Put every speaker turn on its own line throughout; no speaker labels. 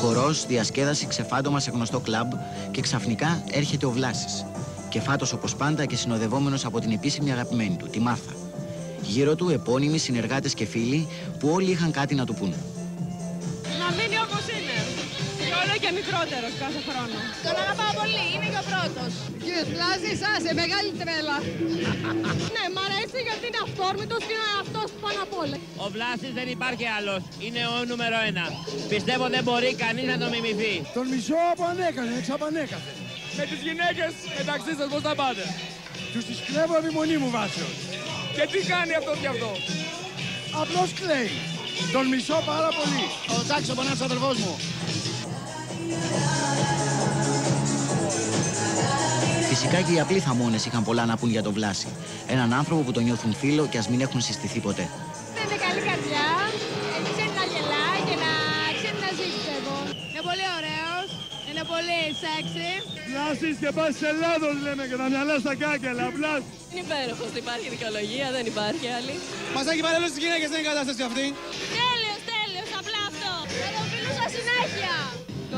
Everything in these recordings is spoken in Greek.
Χορός, διασκέδαση, ξεφάντωμα σε γνωστό κλαμπ και ξαφνικά έρχεται ο Βλάσης. Κεφάτος όπως πάντα και συνοδευόμενος από την επίσημη αγαπημένη του, τη Μάρθα. Γύρω του επώνυμοι συνεργάτες και φίλοι που όλοι είχαν κάτι να του πούν.
Να μείνει όπως είναι. Και όλο και μικρότερος κάθε χρόνο. Τον αγαπάω πολύ, είναι και ο πρώτος. Κύριε Βλάζης, άσε, μεγάλη τρέλα. ναι, μ' αρέσει γιατί είναι αυθόρμητος και είναι αυτός πάνω απ' όλα.
Ο Βλάσης δεν υπάρχει άλλος. Είναι ο νούμερο ένα. Πιστεύω δεν μπορεί κανείς να το μιμηθεί.
Τον μισό από ανέκαθεν, εξ απ' ανέκαθεν.
Με τις γυναίκες μεταξύ σας πώς θα πάτε;
Τους τις κλέβω επιμονή μου βάσεως.
Και τι κάνει αυτός και αυτό;
Απλώς κλαίει. Τον μισώ πάρα πολύ. Ο Τζάκης ο Πανάς αδερφός μου.
Φυσικά και οι απλοί θαμώνες είχαν πολλά να πούν για τον Βλάση. Έναν άνθρωπο που τον νιώθουν φίλο και ας μην έχουν συστηθεί ποτέ.
Είναι καλή καρδιά, ξέρει να γελάει και να ξέρει να ζει, πιστεύω. Είναι πολύ ωραίος, είναι πολύ σεξι.
Βλάσης και πας της Ελλάδος λέμε και τα μυαλά στα κάκελα. Βλάσης.
Είναι υπέροχος, υπάρχει δικαιολογία, δεν υπάρχει άλλη.
Μας έχει παρέλωσει τις γυναίκες, δεν είναι η κατάσταση αυτή.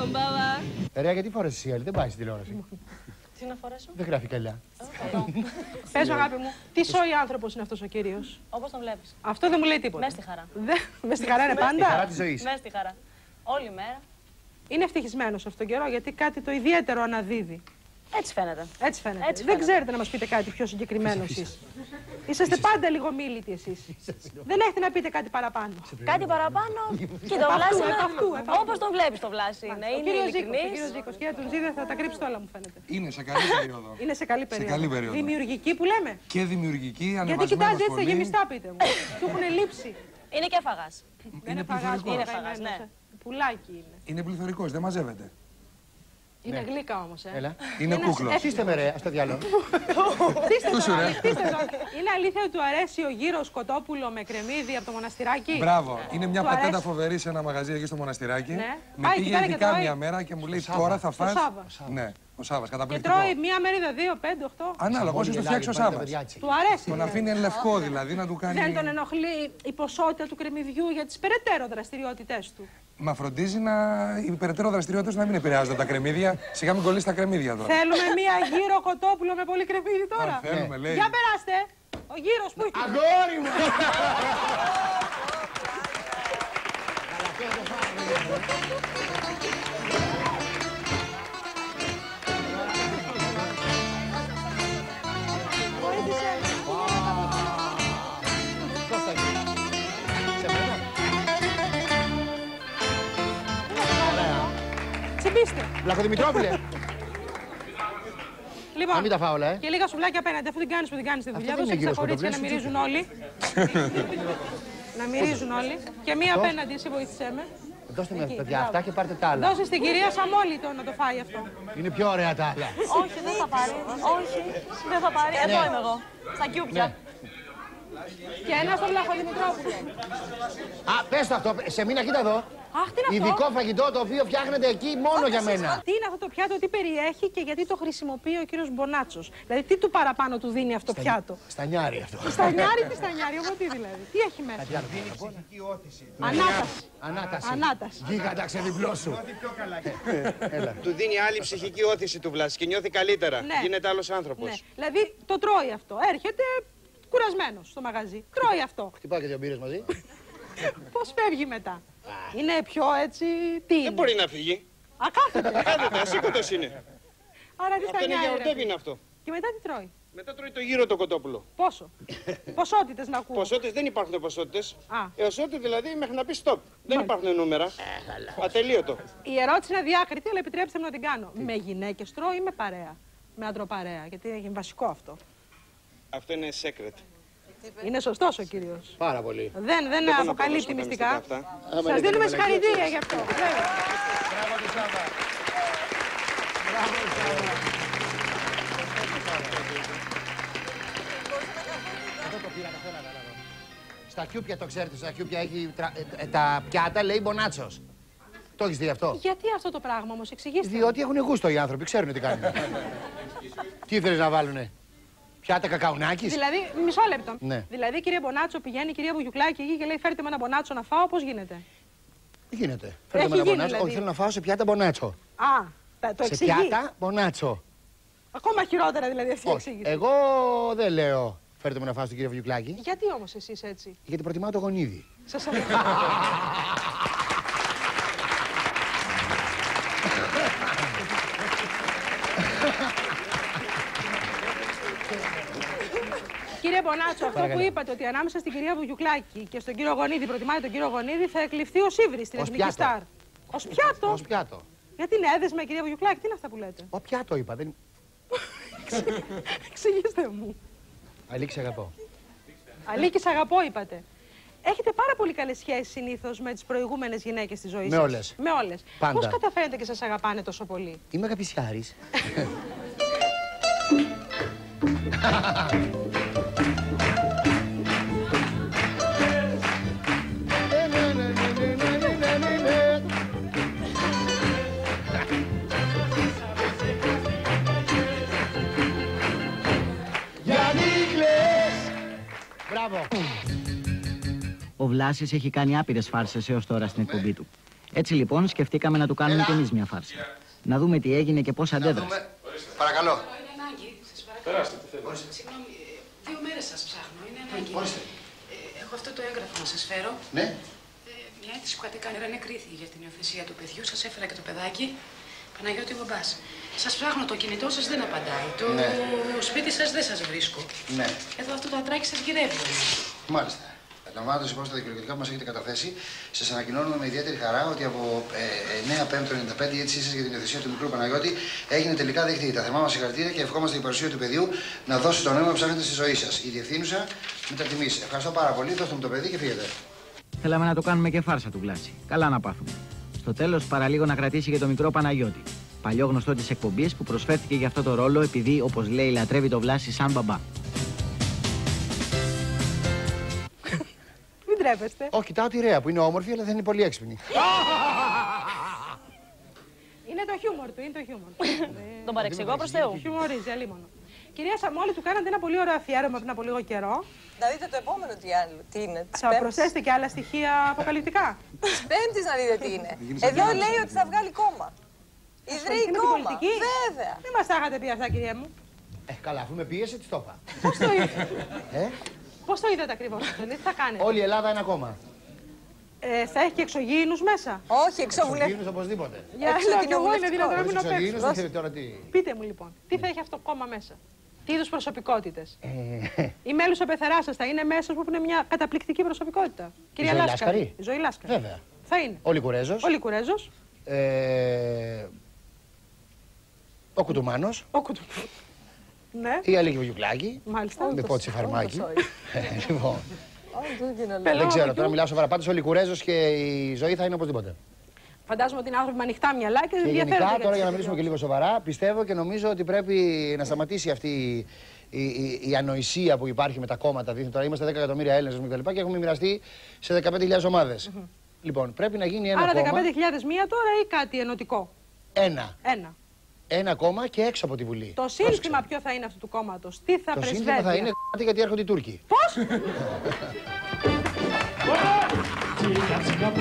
Μπαμπά.
Ρε, γιατί φορές εσύ άλλη, δεν πάει στην τηλεόραση.
Τι να φορέσω;
δεν γράφει καλιά.
Πες αγάπη μου, τι σόι άνθρωπος είναι αυτός ο κύριος;
Όπως τον βλέπεις.
Αυτό δεν μου λέει τίποτα.
Μες στη χαρά.
Δεν- Μες στη χαρά είναι
Η χαρά
πάντα.
της ζωής.
Μες στη χαρά. Όλη μέρα.
Είναι ευτυχισμένος αυτόν τον καιρό γιατί κάτι το ιδιαίτερο αναδίδει.
Έτσι φαίνεται.
Έτσι φαίνεται.
Έτσι
δεν
φαίνεται.
ξέρετε να μας πείτε κάτι πιο συγκεκριμένο εσείς. Είσαστε πάντα λίγο μίλητοι εσείς. Δεν έχετε να πείτε κάτι παραπάνω.
Κάτι παραπάνω. Και το
Επ'
βλάσης
αυτού, επ' αυτού, επ' αυτού.
Όπως τον βλέπεις το βλάση είναι.
Ο
Είναι
κύριος Ζήκος, ο
ειλικρινής.
κύριος Ζήκος. Κύριε Τουντζίδε θα τα κρύψετε όλα μου φαίνεται.
Είναι σε καλή περίοδο.
Είναι σε καλή περίοδο.
καλή περίοδο.
Δημιουργική που λέμε.
και δημιουργική,
Γιατί
ανεβασμένος
κοιτάζεις έτσι τα
πολύ.
γεμιστά πείτε μου. Του έχουν λείψει.
Είναι και φαγάς.
Είναι
φαγάς,
πληθωρικός.
Είναι
καημένος.
φαγάς, ναι.
Πουλάκι είναι.
Είναι πληθωρικός, δεν μαζεύεται.
Είναι γλύκα όμως, ε.
Έλα.
Είναι κούκλος.
Αφήστε με ρε, ας το διάλογο.
Χτίστε
Του σου,
το,
ρε;
χτίστε το. Είναι αλήθεια ότι του αρέσει ο γύρος κοτόπουλο με κρεμμύδι από το μοναστηράκι;
Μπράβο. Είναι μια
Του
πατέντα
αρέσει;
φοβερή σε ένα μαγαζί εκεί στο μοναστηράκι.
Ναι.
Με
Πάει,
πήγε
κοιτάει και
ειδικά
τρώει.
μια μέρα και μου λέει τώρα θα φας;
Σάβα.
Ναι, ο Σάβα,
Και
καταπληκτικό.
τρώει μία μερίδα, δύο, πέντε, οχτώ.
Ανάλογα, όσο το φτιάξει ο Σάβα.
Του αρέσει.
Τον
δηλαδή.
αφήνει εν λευκό δηλαδή να του κάνει.
Δεν τον ενοχλεί η ποσότητα του κρεμμυδιού για τις περαιτέρω δραστηριότητές του.
Μα φροντίζει να... οι περαιτέρω δραστηριότητες να μην επηρεάζονται τα κρεμμύδια. Σιγά μην κολλήσει τα κρεμμύδια τώρα.
Θέλουμε μία γύρο κοτόπουλο με πολύ κρεμμύδι τώρα.
Α, θέλουμε, λέει.
Για περάστε. Ο γύρος που έχει.
Αγόρι μου!
Βοήθησε. Τσιμπήστε.
Βλαχοδημητρόπουλε.
Λοιπόν,
Να μην τα φάω όλα, ε.
και λίγα σουβλάκια απέναντι, αφού την κάνεις που την κάνεις τη δουλειά,
δεν
δώσε
είναι
και στα
γύρος
κορίτσια να
κοτόπουλος,
μυρίζουν όλοι. να μυρίζουν όλοι. Και μία απέναντι, εσύ βοήθησέ με.
Δώστε με
Εκεί,
παιδιά
μπράβο.
αυτά και πάρτε τα άλλα.
Δώσε στην κυρία Σαμόλιτο να το φάει αυτό.
Είναι πιο ωραία τα άλλα.
Όχι, δεν θα πάρει. Όχι, δεν θα πάρει. Εδώ είμαι εγώ. Στα κιούπια.
Και ένας στον Βλαχοδημητρόπουλο.
Α, πες το αυτό, σε μήνα κοίτα εδώ.
Αχ, τι είναι αυτό.
Ειδικό φαγητό το οποίο φτιάχνεται εκεί μόνο για μένα.
Τι είναι αυτό το πιάτο, τι περιέχει και γιατί το χρησιμοποιεί ο κύριος Μπονάτσος. Δηλαδή, τι του παραπάνω του δίνει αυτό το πιάτο;
Στανιάρι αυτό.
Στανιάρι, τι στανιάρι, εγώ τι δηλαδή. Τι έχει μέσα; Ανάταση.
Ανάταση.
Ανάταση.
Γίγαντα ξεδιπλό σου.
Του δίνει άλλη ψυχική όθηση του Βλάση και νιώθει καλύτερα.
Ναι.
Γίνεται άλλος άνθρωπος.
Ναι. Δηλαδή, το τρώει αυτό. Έρχεται κουρασμένος στο μαγαζί. Τρώει αυτό.
Χτυπάω και δύο μπύρες μαζί.
Πώς φεύγει μετά; Είναι πιο έτσι. Τι είναι;
Δεν μπορεί να φύγει.
Α, κάθεται.
Κάθεται, ασήκωτος είναι.
Άρα τι
Αυτό είναι
στανιάρι.
για
ρε.
ορτεύει είναι αυτό.
Και μετά τι τρώει;
Μετά τρώει το γύρο το κοτόπουλο.
Πόσο; Ποσότητες να ακούω.
Ποσότητες δεν υπάρχουν ποσότητες.
Α.
Έω ότι δηλαδή μέχρι να πεις stop. Δεν υπάρχουν νούμερα. Ατελείωτο.
Η ερώτηση είναι διάκριτη, αλλά επιτρέψτε μου να την κάνω. Με γυναίκες τρώω ή με παρέα; Με άντρο-παρέα. Γιατί είναι βασικό αυτό.
Αυτό είναι secret.
Είναι σωστός ο κύριος.
Πάρα πολύ.
Δεν, δεν
μπορώ να
αποκαλύπτει
προδώσω τα
μυστικά.
μυστικά αυτά.
Σας δίνουμε συγχαρητήρια γι' αυτό. Βέβαια.
Στα κιούπια το ξέρετε, στα κιούπια έχει τρα- ε, ε, τα πιάτα λέει μπονάτσος. Το έχεις δει αυτό;
Γιατί αυτό το πράγμα όμως, εξηγήστε. μου.
Διότι έχουν γούστο οι άνθρωποι, ξέρουν τι κάνουν. τι ήθελε να βάλουνε; Πιάτε κακαουνάκι.
Δηλαδή, μισό λεπτό.
Ναι.
Δηλαδή, κύριε Μπονάτσο, πηγαίνει η κυρία Βουγιουκλάκη εκεί και λέει: Φέρτε με ένα μπονάτσο να φάω, πώς γίνεται;
Τι γίνεται; Φέρτε με ένα
γίνει,
μπονάτσο.
δηλαδή.
Όχι, θέλω να φάω σε πιάτα μπονάτσο.
Α, τα- το
Σε
εξηγεί.
πιάτα μπονάτσο.
Ακόμα χειρότερα δηλαδή αυτή η
Όχι.
εξήγηση.
Εγώ δεν λέω φέρτε με να φάω στον κύριο Βιουκλάκη,
Γιατί όμως εσείς έτσι;
γιατί προτιμάω το γονίδι.
Σας Κύριε Μπονάτσο, αυτό
Παρακαλώ.
που είπατε ότι ανάμεσα στην κυρία Βουγιουκλάκη και στον κύριο Γονίδη προτιμάτε τον κύριο Γονίδη θα εκλειφθεί ο Σίβρης στην
Ως
Εθνική
πιάτο.
Σταρ. Ω πιάτο;
Ως πιάτο.
Γιατί είναι έδεσμα η κυρία Βουγιουκλάκη, τι είναι αυτά που λέτε;
Ο πιάτο είπα. Δεν...
Εξηγήστε μου.
Αλήξη αγαπώ.
Αλίκη, σ' αγαπώ, είπατε. Έχετε πάρα πολύ καλές σχέσεις συνήθως με τις προηγούμενες γυναίκες τη ζωή
Με
σας.
όλες.
Με όλες.
Πάντα.
Πώς καταφέρετε και σας αγαπάνε τόσο πολύ;
Είμαι καπισιάρης. Μπράβο.
Ο Βλάσης έχει κάνει άπειρες φάρσες έως τώρα στην εκπομπή του. Έτσι λοιπόν σκεφτήκαμε να του κάνουμε κι εμείς μια φάρσα. Να δούμε τι έγινε και πώς αντέδρασε.
Παρακαλώ.
Είναι ανάγκη, σας παρακαλώ. Συγγνώμη, ε, δύο μέρες σας ψάχνω, είναι ανάγκη.
Ορίστε.
Ε, έχω αυτό το έγγραφο να σας φέρω.
Ναι.
Ε, μια αίτηση που είχατε κάνει, είναι κρίθη για την υιοθεσία του παιδιού. Σας έφερα και το παιδάκι. Παναγιώτη Μπομπάς. Σας ψάχνω, το κινητό σας δεν απαντάει. Το
Ναι.
σπίτι σας δεν σας βρίσκω.
Ναι.
Εδώ αυτό το ατράκι σας γυρεύει.
Μάλιστα. Λαμβάνοντα υπόψη τα δικαιολογητικά που μας έχετε καταθέσει, σας ανακοινώνουμε με ιδιαίτερη χαρά ότι από ε, 9 Πέμπτου 95 η αίτησή σα για την υιοθεσία του μικρού Παναγιώτη έγινε τελικά δεκτή. Τα θερμά μας συγχαρητήρια και ευχόμαστε η παρουσία του παιδιού να δώσει το νόημα που ψάχνετε στη ζωή σας. Η διευθύνουσα μετατιμήσει. Ευχαριστώ πάρα πολύ. Δώστε μου το παιδί και φύγετε.
Θέλαμε να το κάνουμε και φάρσα του Βλάση. Καλά να πάθουμε. Στο τέλος παραλίγο να κρατήσει και το μικρό Παναγιώτη. Παλιό γνωστό της εκπομπής που προσφέρθηκε για αυτό το ρόλο επειδή, όπως λέει, λατρεύει το Βλάση σαν μπαμπά.
Μην τρέπεστε.
Όχι, κοιτάω τη ρέα που είναι όμορφη, αλλά δεν είναι πολύ έξυπνη.
Είναι το χιούμορ του, είναι το χιούμορ του.
Τον παρεξηγώ προς Θεού.
Χιουμορίζει, αλίμονο. Κυρία Σαμόλη, του κάνατε ένα πολύ ωραίο αφιέρωμα πριν από λίγο καιρό.
Να δείτε το επόμενο τι, άλλο, τι είναι. Της
Θα
Πέμπτης.
προσθέσετε και άλλα στοιχεία αποκαλυπτικά.
Της Πέμπτης να δείτε τι είναι.
γίνεις
Εδώ
αγγέλος.
λέει ότι θα βγάλει κόμμα. Ιδρύει
Ασχολείται με την
κόμμα.
πολιτική.
Βέβαια.
Δεν μας τα είχατε πει αυτά, κυρία μου.
Ε, καλά, αφού με πίεσε, τι το είπα.
Πώς το είδατε.
Ε,
Πώς το είδατε ακριβώς, τι θα κάνετε;
όλη η Ελλάδα ένα κόμμα.
Ε, θα έχει και εξωγήινους μέσα;
Όχι, εξωβουλευτικούς.
Εξωγήινους οπωσδήποτε.
Για λέω κι εγώ είναι δυνατόν να μην
Εξωγήινους,
απέξω.
δεν θέλει τώρα τι.
Πείτε μου λοιπόν, τι θα έχει αυτό το κόμμα μέσα; Τι είδους προσωπικότητες;
Ε,
Η μέλου ο πεθερά σας θα είναι μέσα που είναι μια καταπληκτική προσωπικότητα. Κυρία
Ζωή
Λάσκαρη.
Λάσκαρη.
Η Ζωή Λάσκαρη.
Βέβαια.
Θα είναι.
Ο Λικουρέζος.
Ο Λικουρέζο.
Ε, ο Κουτουμάνος.
Ο Κουτου. Ναι.
Η Αλίκη Βουγιουκλάκη.
Μάλιστα.
Δεν πω τσιφαρμάκι. Ε, Λοιπόν,
Πελό,
δεν ξέρω,
του.
τώρα μιλάω σοβαρά. Πάντως ο Λικουρέζος και η ζωή θα είναι οπωσδήποτε.
Φαντάζομαι ότι είναι άνθρωποι με ανοιχτά μυαλά και
Και
ενδιαφέρονται.
γενικά, τώρα
τις
για να μιλήσουμε και λίγο σοβαρά, πιστεύω και νομίζω ότι πρέπει να σταματήσει αυτή η, η, η- η ανοησία που υπάρχει με τα κόμματα. Δείχνει τώρα είμαστε 10 εκατομμύρια Έλληνες και, λοιπά και έχουμε μοιραστεί σε 15.000 ομάδες. Λοιπόν, πρέπει να γίνει ένα
Άρα 15.000
κόμμα.
μία τώρα ή κάτι ενωτικό;
Ένα.
Ένα.
Ένα κόμμα και έξω από τη Βουλή.
Το σύνθημα ποιο θα είναι αυτού του κόμματος; Τι θα
Το
πρεσβεύει.
σύνθημα θα είναι γιατί έρχονται οι Τούρκοι.
Πώς!
Τσίκα τσίκα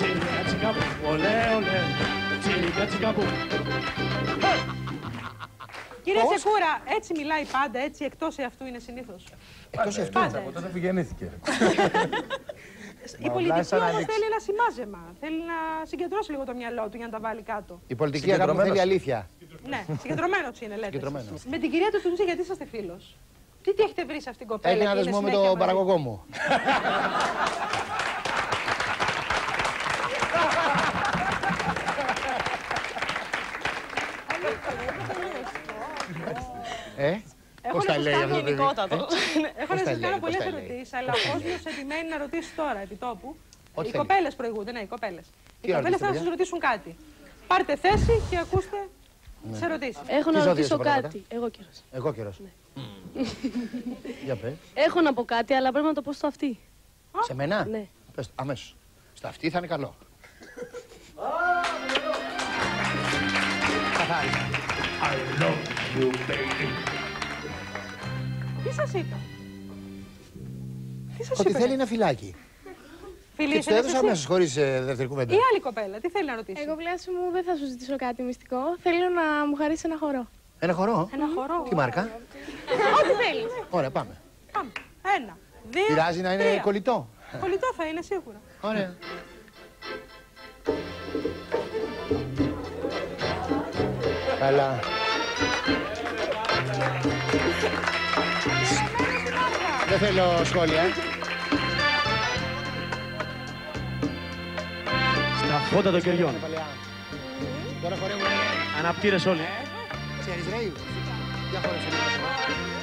που, ολέ ολέ. Τσίκα τσίκα που, ολέ ολέ. Τσίκα τσίκα που.
Κύριε
Πώς;
Σεκούρα, έτσι μιλάει πάντα, έτσι εκτός εαυτού είναι συνήθως.
Εκτός
αυτού.
Πάντα.
Από τότε που γεννήθηκε.
Η
Μα
πολιτική
βλάσει να
όμως
ανοίξεις.
θέλει ένα σημάζεμα. Θέλει να συγκεντρώσει λίγο το μυαλό του για να τα βάλει κάτω.
Η πολιτική αγάπη μου θέλει αλήθεια.
Ναι, συγκεντρωμένος είναι, λέτε.
Συγκεντρωμένος.
Με την κυρία του Τουτζή, γιατί είσαστε φίλος; Τι, τι έχετε βρει σε αυτήν την κοπέλα.
Έχει ένα
και είναι
δεσμό με
συνέχεια
τον
μαζί;
παραγωγό μου. Ε,
Έχω
πώς
να
τα
σας
λέει
κάνω
αυτό το παιδί;
γενικότατο.
Ε;
Έχω
Πώς
να
τα
σα
λέει,
κάνω
πώς
πολλέ
τα λέει;
ερωτήσεις, αλλά ο κόσμος επιμένει να ρωτήσει τώρα επί τόπου.
Ό,τι
Οι
θέλεις.
κοπέλες προηγούνται, ναι, οι κοπέλες. Οι
Τι
κοπέλες
ρωτήσετε,
θα σα
παιδιά;
ρωτήσουν κάτι. Πάρτε θέση και ακούστε
Ναι.
τι ερωτήσεις.
Έχω
Τι
να
ζώδιο
ρωτήσω
είσαι, πρώτα;
κάτι. Εγώ καιρός.
Εγώ καιρός. Για πες.
Έχω να πω κάτι, αλλά πρέπει να το πω στο αυτή.
Σε μένα;
Ναι.
Πες το, αμέσως. Στα αυτή θα είναι καλό.
I love you, baby.
Τι σας είπε. Τι σας
Ότι
είπε.
θέλει ένα φυλάκι.
Φιλή,
Και της το έδωσα αμέσως χωρίς δεύτερη κουβέντα.
Η άλλη κοπέλα, τι θέλει να ρωτήσει;
Εγώ βλάσου μου δεν θα σου ζητήσω κάτι μυστικό. Θέλω να μου χαρίσεις ένα χορό.
Ένα χορό;
Ένα χορό.
Τι μάρκα;
Ό,τι θέλεις.
Ωραία, πάμε.
Πάμε. Ένα, δύο,
Πειράζει να είναι
τρία.
κολλητό.
Κολλητό θα είναι σίγουρα.
Ωραία. Καλά. Δεν θέλω σχόλια. ε.
Στα φώτα των κεριών.
Τώρα χορεύουν.
Αναπτήρες όλοι.
Ξέρεις ρέι. Για χορεύσε λίγο. Καλά χορεύουν.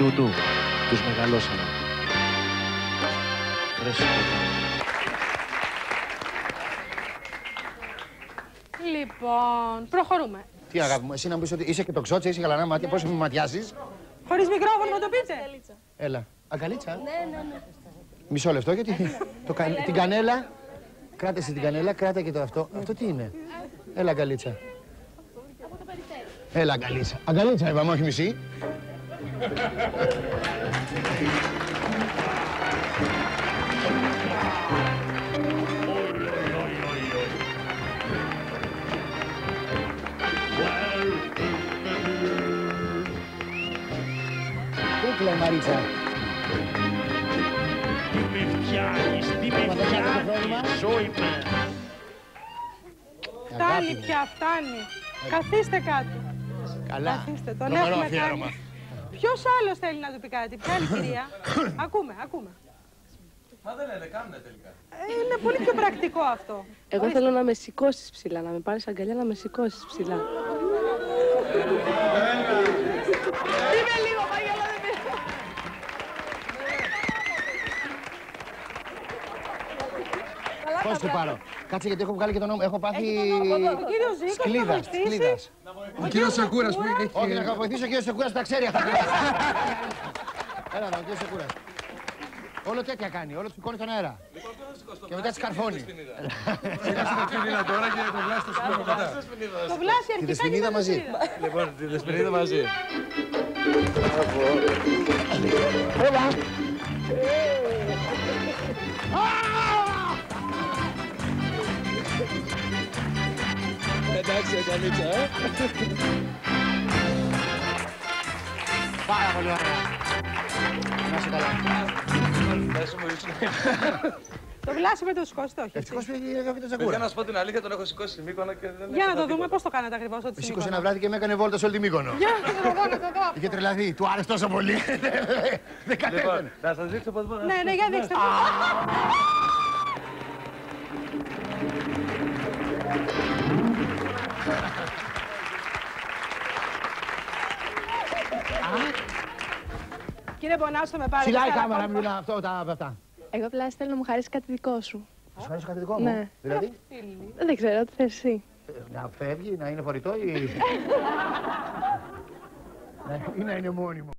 Νου νου, τους μεγαλώσαμε. Φρέσκο.
Λοιπόν, προχωρούμε.
Τι αγάπη μου, εσύ να μου πεις ότι είσαι και το ξότσε, είσαι γαλανά μάτια, πώς με ματιάζεις;
Χωρίς μικρόφωνο να το πείτε.
Έλα. Αγκαλίτσα;
Ναι, ναι, ναι.
Μισό λεπτό γιατί το, κα- την κανέλα. Κράτησε την κανέλα, κράτα και το αυτό. Αυτό τι είναι; Έλα αγκαλίτσα. Έλα αγκαλίτσα. Αγκαλίτσα είπαμε, όχι μισή. Κούκλα η Μαρίτσα.
Τι με φτιάχνεις, τι με φτιάχνεις, ζωή με.
Φτάνει πια, φτάνει. Καθίστε κάτω.
Καλά.
Καθίστε, τον
Τρομερό
έχουμε
αφιέρωμα.
Κάνει. Ποιος άλλος θέλει να του πει κάτι, ποια άλλη κυρία; ακούμε, ακούμε.
Μα δεν λένε, κάνουνε τελικά.
Ε, Είναι πολύ πιο πρακτικό αυτό.
Εγώ θέλω να με σηκώσεις ψηλά, να με πάρεις αγκαλιά να με σηκώσεις ψηλά.
Είμαι λίγο, Μάγια, δεν πειράζει.
Πώς του πάρω. Κάτσε γιατί έχω βγάλει και τον νόμο. Έχω πάθει
Ο κύριος Ζήκος θα
σκλίδας.
βοηθήσει.
σκλίδας.
Ο κύριος Σακούρας που έχει...
Όχι, να βοηθήσω ο κύριος Σεκούρας, τα ξέρει αυτά. Έλα εδώ, ο κύριος Σεκούρας. Όλο τέτοια κάνει, όλο του σηκώνει στον αέρα. Και μετά σκαρφώνει.
Σήκωσε το κίνηνα τώρα και το βλάσει το σηκώνω μετά.
Το βλάσει
Τη
αρχικά και
δεσποινίδα
μετά
μαζί.
το σίδα.
Λοιπόν, τη δεσποινίδα μαζί.
Έλα.
Εντάξει, αγκαλίτσα, ε.
Πάρα πολύ ωραία. Να είσαι καλά.
Θα σου μιλήσω.
Το βλάσει με το σηκώσει, το όχι.
Ευτυχώς πήγε η αγαπητή
Παιδιά,
Σακούρα.
να σου πω την αλήθεια, τον έχω σηκώσει στη Μύκονο και δεν
Για να
έχω
το δούμε
τίποτα.
πώς το κάνατε ακριβώς ό,τι
Σήκωσε ένα βράδυ και με έκανε βόλτα σε όλη τη Μύκονο.
Για να το δω, να το δω.
Είχε τρελαθεί, του άρεσε τόσο πολύ. Δεν κατέβαινε.
Λοιπόν, να σας δείξω πώς μπορώ να
Ναι, ναι, για δείξτε Κύριε Μπονάσο, με πάρετε.
Ψηλά η
καλά,
κάμερα,
πάμε.
μιλά αυτό, τα αυτά.
Εγώ απλά θέλω να μου χαρίσει κάτι δικό σου.
Σου αρέσει κάτι δικό μου;
Ναι.
Δηλαδή,
Δεν ξέρω, τι θες εσύ.
να φεύγει, να είναι φορητό ή... ή να είναι μόνιμο;